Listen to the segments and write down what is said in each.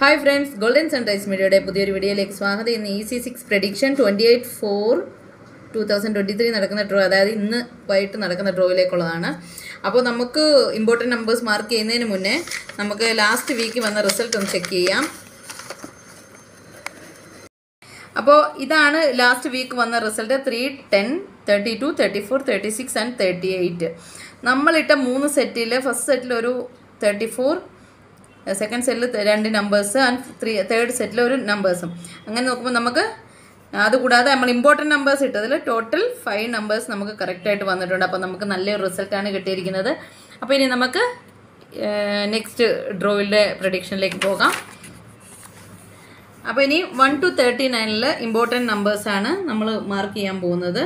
Hi friends golden sunrise മീഡിയയുടെ പുതിയൊരു വീഡിയോയിലേക്ക് സ്വാഗതം. ഇന്ന് E C six prediction twenty eight four two thousand twenty three നടക്കുന്ന ഡ്രോ അതായത് ഇന്ന് വൈകിട്ട് നടക്കുന്ന ഡ്രോയിലേക്കുള്ളതാണ് അപ്പോൾ നമുക്ക് ഇമ്പോർട്ടന്റ് നമ്പേഴ്സ് മാർക്ക് ചെയ്യുന്നതിന് മുന്നേ നമുക്ക് ലാസ്റ്റ് വീക്ക് വന്ന റിസൾട്ട് ഒന്ന് ചെക്ക് ചെയ്യാം. അപ്പോൾ ഇതാണ് ലാസ്റ്റ് വീക്ക് വന്ന result three ten thirty two thirty four thirty six and thirty eight നമ്മളിട്ട മൂന്ന് സെറ്റിൽ ഫസ്റ്റ് സെറ്റിൽ ഒരു തേർട്ടി ഫോർ സെക്കൻഡ് സെറ്റിൽ രണ്ട് നമ്പേഴ്സ് ആൻഡ് ത്രീ തേർഡ് സെറ്റിൽ ഒരു നമ്പേഴ്സും അങ്ങനെ നോക്കുമ്പോൾ നമുക്ക് അതുകൂടാതെ നമ്മൾ ഇമ്പോർട്ടന്റ് നമ്പേഴ്സ് ഇട്ടതിൽ ടോട്ടൽ ഫൈവ് നമ്പേഴ്സ് നമുക്ക് കറക്റ്റായിട്ട് വന്നിട്ടുണ്ട്. അപ്പോൾ നമുക്ക് നല്ലൊരു റിസൾട്ടാണ് കിട്ടിയിരിക്കുന്നത്. അപ്പോൾ ഇനി നമുക്ക് നെക്സ്റ്റ് ഡ്രോയിലെ പ്രഡിക്ഷനിലേക്ക് പോകാം. അപ്പോൾ ഇനി വൺ ടു തേർട്ടി നയനിൽ ഇമ്പോർട്ടന്റ് നമ്പേഴ്സാണ് നമ്മൾ മാർക്ക് ചെയ്യാൻ പോകുന്നത്.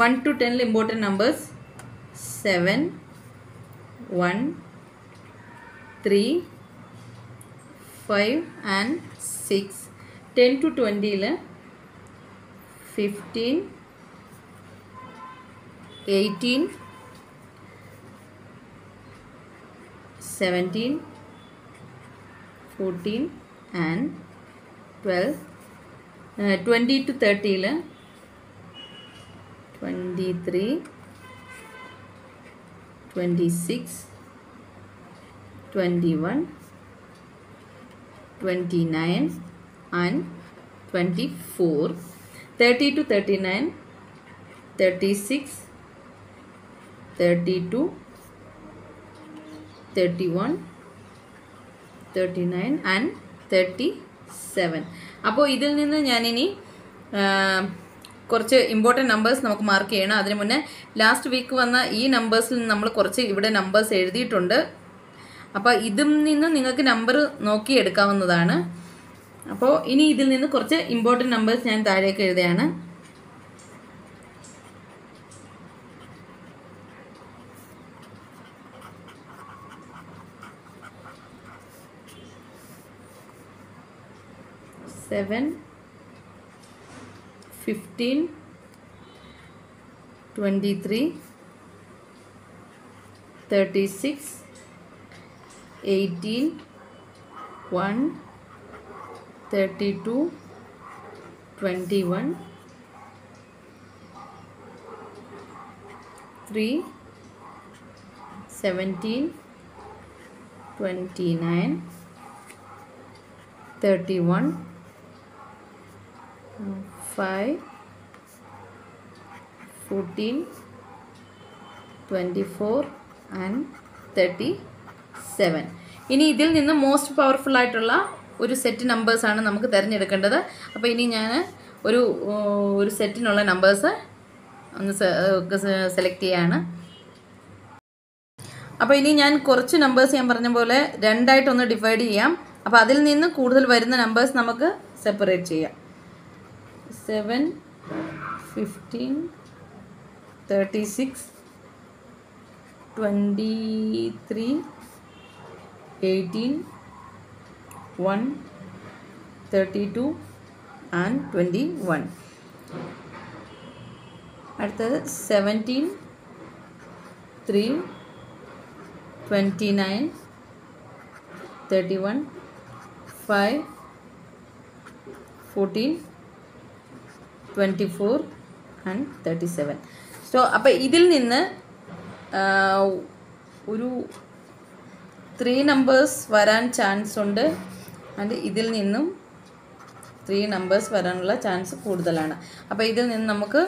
One two ടെനിൽ important numbers seven one three five and six ten two ട്വന്റിയിൽ fifteen eighteen seventeen fourteen and twelve twenty two തേർട്ടിയിൽ twenty three twenty six twenty 21, 29 and 24, 30 to 39, 36, 32, 31, 39 and 37. അപ്പോൾ ഇതിൽ നിന്ന് ഞാനിനി കുറച്ച് ഇമ്പോർട്ടന്റ് നമ്പേഴ്സ് നമുക്ക് mark ചെയ്യണം. അതിന് മുന്നേ last week വന്ന ഈ നമ്പേഴ്സിൽ നമ്മൾ കുറച്ച് ഇവിടെ നമ്പേഴ്സ് എഴുതിയിട്ടുണ്ട്. അപ്പോൾ ഇതിൽ നിന്ന് നിങ്ങൾക്ക് നമ്പർ നോക്കി എടുക്കാവുന്നതാണ്. അപ്പോൾ ഇനി ഇതിൽ നിന്ന് കുറച്ച് ഇമ്പോർട്ടന്റ് നമ്പേഴ്സ് ഞാൻ താഴേക്ക് എഴുതുകയാണ്. Seven fifteen twenty three thirty six 18 1 32 21 3 17 29 31 5 14 24 and 30 seven. ഇനി ഇതിൽ നിന്ന് മോസ്റ്റ് പവർഫുൾ ആയിട്ടുള്ള ഒരു സെറ്റ് നമ്പേഴ്സാണ് നമുക്ക് തിരഞ്ഞെടുക്കേണ്ടത്. അപ്പോൾ ഇനി ഞാൻ ഒരു ഒരു സെറ്റിനുള്ള നമ്പേഴ്സ് ഒന്ന് സെലക്ട് ചെയ്യാണ്. അപ്പോൾ ഇനി ഞാൻ കുറച്ച് നമ്പേഴ്സ് ഞാൻ പറഞ്ഞ പോലെ രണ്ടായിട്ടൊന്ന് ഡിവൈഡ് ചെയ്യാം. അപ്പോൾ അതിൽ നിന്ന് കൂടുതൽ വരുന്ന നമ്പേഴ്സ് നമുക്ക് സെപ്പറേറ്റ് ചെയ്യാം. Seven fifteen thirty six twenty three eighteen one thirty two and twenty one അടുത്തത് seventeen three twenty nine thirty one five fourteen twenty four and thirty seven so അപ്പോൾ ഇതിൽ നിന്ന് ഒരു ത്രീ നമ്പേഴ്സ് വരാൻ chance ഉണ്ട്. And ഇതിൽ നിന്നും three numbers വരാനുള്ള ചാൻസ് കൂടുതലാണ്. അപ്പോൾ ഇതിൽ നിന്ന് നമുക്ക്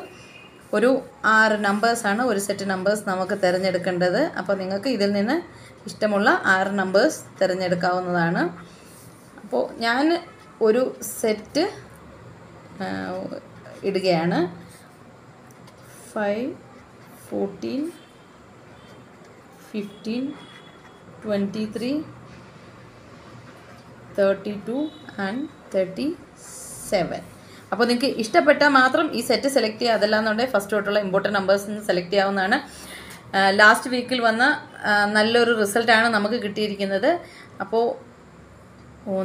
ഒരു ആറ് നമ്പേഴ്സാണ് ഒരു സെറ്റ് നമ്പേഴ്സ് നമുക്ക് തിരഞ്ഞെടുക്കേണ്ടത്. അപ്പോൾ നിങ്ങൾക്ക് ഇതിൽ നിന്ന് ഇഷ്ടമുള്ള ആറ് നമ്പേഴ്സ് തിരഞ്ഞെടുക്കാവുന്നതാണ്. അപ്പോൾ ഞാൻ ഒരു സെറ്റ് ഇടുകയാണ്. Five fourteen fifteen twenty three thirty two and thirty seven അപ്പോൾ നിങ്ങൾക്ക് ഇഷ്ടപ്പെട്ടാൽ മാത്രം ഈ സെറ്റ് സെലക്ട് ചെയ്യുക. അതല്ലാന്നുണ്ടെങ്കിൽ ഫസ്റ്റ് തൊട്ടുള്ള ഇമ്പോർട്ടന്റ് നമ്പേഴ്സ് സെലക്ട് ചെയ്യാവുന്നതാണ്. ലാസ്റ്റ് വീക്കിൽ വന്ന നല്ലൊരു റിസൾട്ടാണ് നമുക്ക് കിട്ടിയിരിക്കുന്നത്. അപ്പോൾ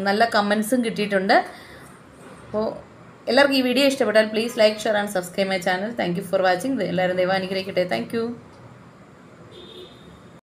നല്ല കമൻസും കിട്ടിയിട്ടുണ്ട്. അപ്പോൾ എല്ലാവർക്കും ഈ വീഡിയോ ഇഷ്ടപ്പെട്ടാൽ please like share and subscribe my channel thank for watching എല്ലാവരും ദൈവം അനുഗ്രഹിക്കട്ടെ താങ്ക്